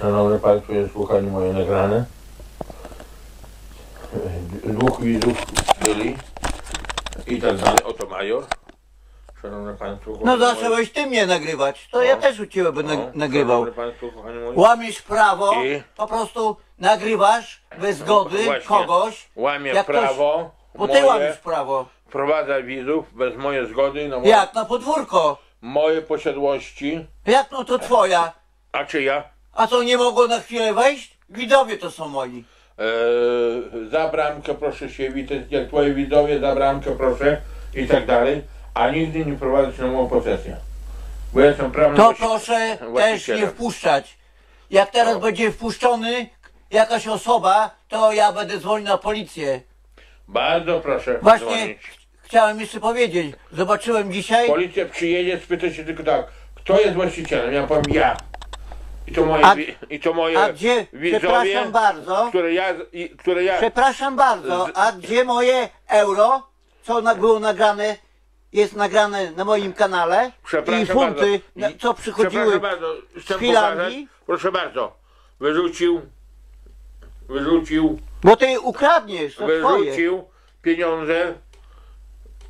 Szanowny Państwo, jest słuchanie moje nagrane. Dwóch widzów byli i tak dalej. Oto major. Szanowne Państwo, No zacząłeś ty mnie nagrywać, to ja No. też u ciebie będę No, nagrywał. Szanowni Państwo, kochani moi. Łamiesz prawo, I? po prostu nagrywasz bez zgody Właśnie. kogoś, Łamie Jak ktoś- prawo. bo ty moje, łamiesz prawo. Wprowadza widzów bez mojej zgody na moje, Jak na podwórko? moje posiadłości. Jak no to twoja? A czy ja? A co nie mogło na chwilę wejść? Widowie to są moi. Eee, za bramkę proszę się witać, jak twoje widzowie, za bramkę proszę i tak dalej, a nigdy nie prowadzić na moją posesję. Bo ja jestem prawnym To właści- proszę też właścicielem. nie wpuszczać. Jak teraz będzie wpuszczony jakaś osoba, to ja będę dzwonił na policję. Bardzo proszę Właśnie dzwonić. chciałem jeszcze powiedzieć, zobaczyłem dzisiaj, Policja przyjedzie, spyta się tylko tak, kto jest właścicielem? Ja powiem ja. I to moje, A- wi- i to moje a gdzie, widzowie, przepraszam bardzo, które ja, i, które ja, przepraszam bardzo, a gdzie moje euro, co na, było nagrane, jest nagrane na moim kanale Przepraszam i funty, bardzo. na, co przychodziły Przepraszam bardzo, chcę pokazać. Proszę bardzo. Wyrzucił, wyrzucił, bo ty ukradniesz, to twoje. wyrzucił pieniądze.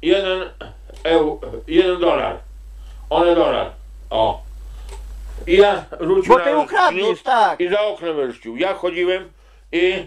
Jeden euro, jeden dolar. One dolar. O. I ja rzucił Bo na ty ukradniesz, gniózd tak. I za oknem wyrzucił. Ja chodziłem i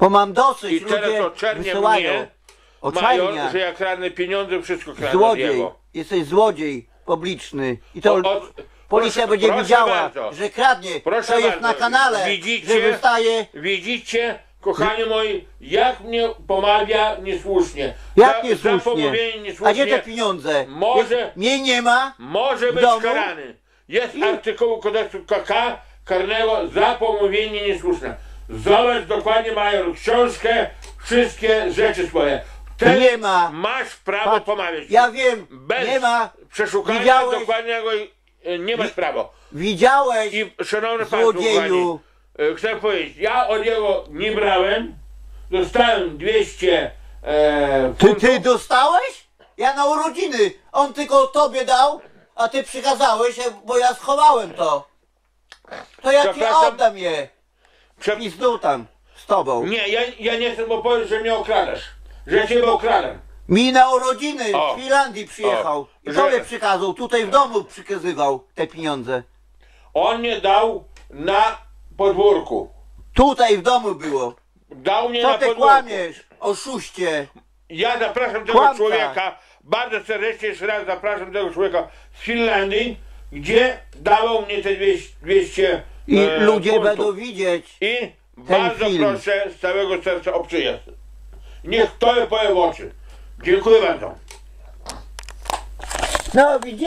Bo mam dosyć, I teraz ludzie oczernia wysyłają. mnie major, że ja kradnę pieniądze, wszystko kradnę Złodziej, jego. jesteś złodziej publiczny. I to O- o- policja proszę- będzie proszę widziała, bardzo. że kradnie. Proszę to jest bardzo. na kanale, Widzicie? że wystaje. Widzicie, kochani moi, jak mnie pomawia niesłusznie. Jak Za- Za niesłusznie? pomówienie A niesłusznie gdzie te pieniądze? Może- mnie nie ma. może być domu? karany. Jest artykuł kodeksu KK karnego za pomówienie niesłuszne. Zobacz dokładnie major książkę, wszystkie rzeczy swoje. Wtedy Nie ma. Masz prawo Patrz, pomawiać. Ja wiem, Bez nie ma. przeszukania Widziałeś- dokładnego e, nie masz prawa. Widziałeś, I szanowny Państwo, złodzieju. kochani, e, chcę powiedzieć, ja od niego nie brałem, dostałem 200 e, Ty, funtów. ty dostałeś? Ja na urodziny. On tylko tobie dał, a ty przykazałeś, bo ja schowałem to. To ja ci Przepraszam. oddam je. Prze- I znów tam z tobą. Nie, ja, ja nie chcę, bo powiesz, że mnie okradasz. Że ciebie okradam. Mi na urodziny O. z Finlandii przyjechał. O. I Że- tobie przykazał, tutaj w domu przekazywał te pieniądze. On mnie dał na podwórku. Tutaj w domu było. Dał mnie Co na ty podwórku. kłamiesz? Oszuście. Ja zapraszam tego Kłamca. człowieka, bardzo serdecznie jeszcze raz zapraszam tego człowieka z Finlandii, gdzie dawał mnie te 200, 200 I e, ludzie funtów. będą widzieć. I bardzo film. proszę z całego serca o przyjazd. Niech to je poje w oczy. Dziękuję bardzo. No widzisz?